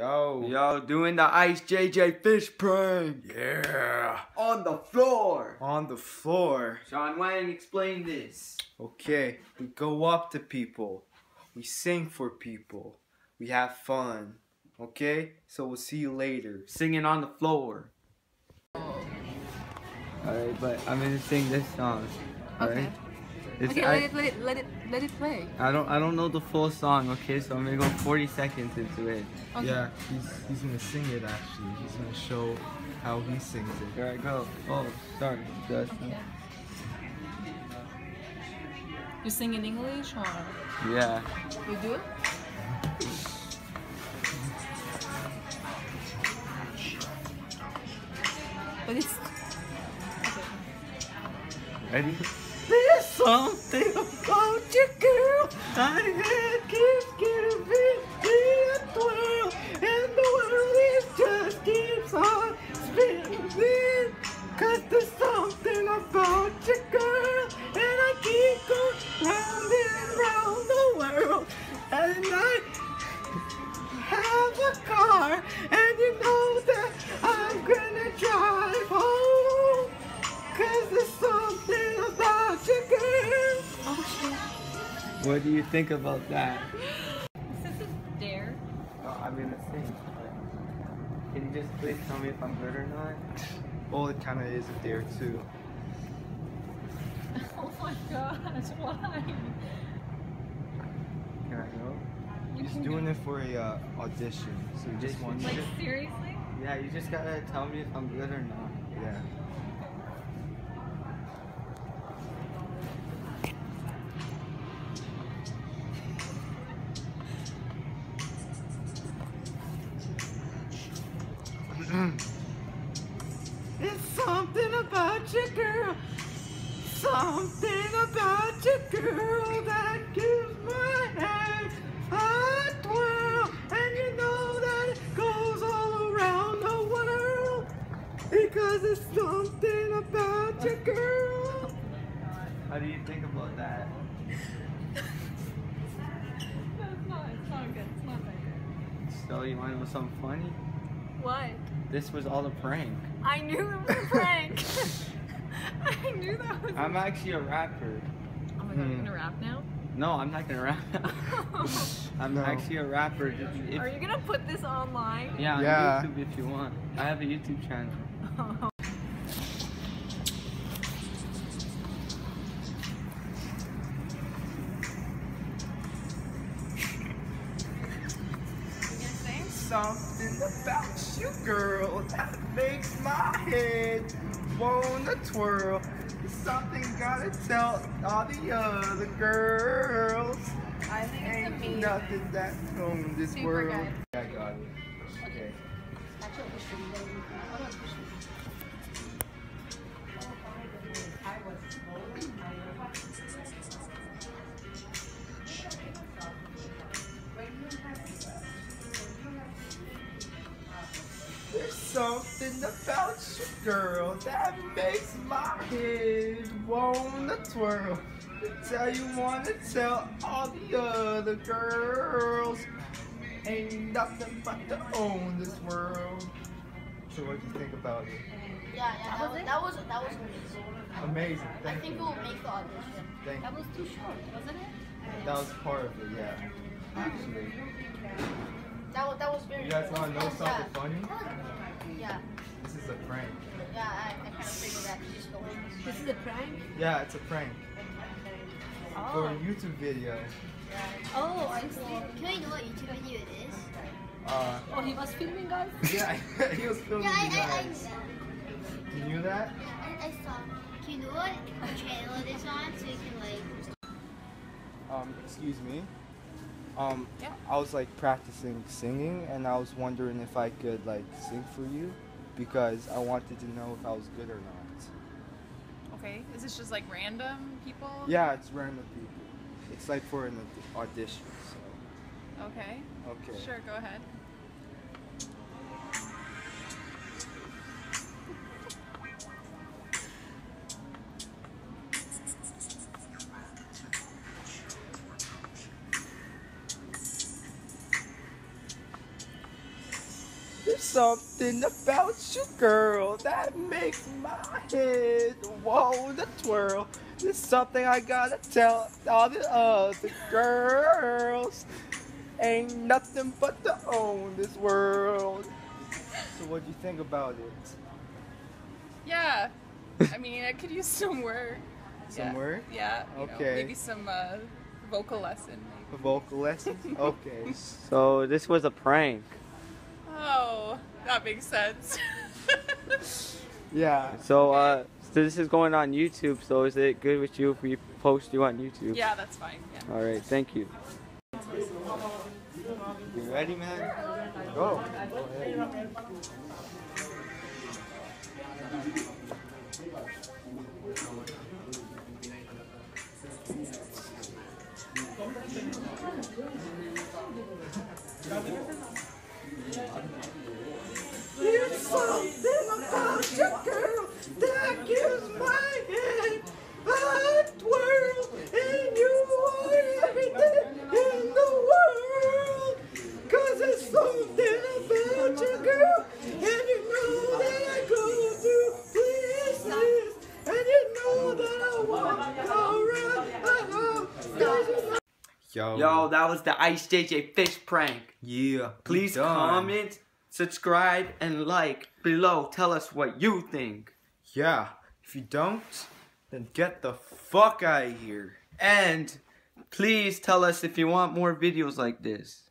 Yo. Yo, doing the IceJJFish prank. Yeah. On the floor. On the floor. Sean Wang, explain this. Okay, we go up to people. We sing for people. We have fun. Okay? So we'll see you later. Singing on the floor. Alright, but I'm gonna sing this song. Alright? Okay. It's, okay, I, let it, let it, let it, let it play. I don't I don't know the full song, okay, so I'm gonna go 40 seconds into it. Okay. Yeah, he's, he's gonna sing it actually. He's gonna show how he sings it. Here I go. Oh, sorry. Justin. You sing in English or Yeah. you do? But it's Ready? Something about you, girl. I had What do you think about that? Is this a dare? Oh, I'm gonna sing. Can you just please tell me if I'm good or not? Well, it kind of is a dare too. Oh my gosh, why? Can I go? You He's can doing do- it for a uh, audition. So he just Audition. wants Like to. seriously? Yeah, you just gotta tell me if I'm good or not. Yeah. Something about you, girl. Something about you, girl, that gives my head a twirl. And you know that it goes all around the world. Because it's something about you, girl. How do you think about that? That's not, it's not good. It's not that good. So you want to know something funny? What? This was all a prank. I knew it was a prank. I knew that was. I'm actually a rapper. oh my god, you're hmm. gonna rap now? No, I'm not gonna rap. I'm No. actually a rapper. If- Are you gonna put this online? yeah, on Yeah. YouTube if you want. I have a YouTube channel. Oh. Something about you, girl, that makes my head wanna twirl. There's something gotta tell all the other girls. I think it's Ain't amazing. nothing that on this Super world. good. I got it. Okay. Something about you, girl, that makes my head wanna twirl. Tell you wanna tell all the other girls. Ain't nothing but to own this world. So what do you think about it? Yeah, yeah, that was that was that was amazing. Amazing. I think you. we'll make the audition. Thank That was too short, wasn't it? That was part of it, yeah. Actually. That was that was very. You guys want to know yeah. funny? Yeah, This is a prank. yeah, I, I kind of figured that. You just don't. This is a prank? Yeah, it's a prank. For a Oh. YouTube video. Oh, I see. Can we know what YouTube video it is? Uh, Oh, he was filming guys? yeah, he was filming Yeah, I, you I, I, guys. You knew that? I, I saw. Can you know what channel it is on so you can like. Um, excuse me. Um, Yeah. I was like practicing singing, and I was wondering if I could like sing for you, because I wanted to know if I was good or not. Okay, is this just like random people? Yeah, it's random people. It's like for an audition. So, Okay, okay. sure, go ahead. Something about you, girl, that makes my head whoa the twirl. There's something I gotta tell all the other girls. Ain't nothing but to own this world. So what do you think about it? Yeah. I mean, I could use some work. Some yeah. work? Yeah. you know, Okay. maybe some uh, vocal lesson. A vocal lesson? Okay. So this was a prank. That makes sense. Yeah. So uh, so this is going on YouTube. So is it good with you if we post you on YouTube? yeah, that's fine. Yeah. All right. Thank you. You ready, man? Go. There's Yo. Yo, that was the IceJJFish prank. Yeah. Please comment, subscribe, and like below. Tell us what you think. Yeah. If you don't, then get the fuck out of here. And please tell us if you want more videos like this.